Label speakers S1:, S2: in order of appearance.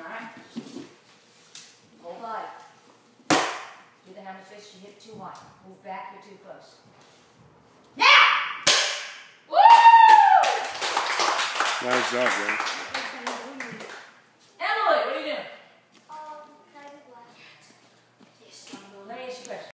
S1: alright? Hold wide. Do the hammer fist, you hit too wide. Move back, you're too close. Now! Woo!
S2: Nice job, man. Emily, what are you doing? I.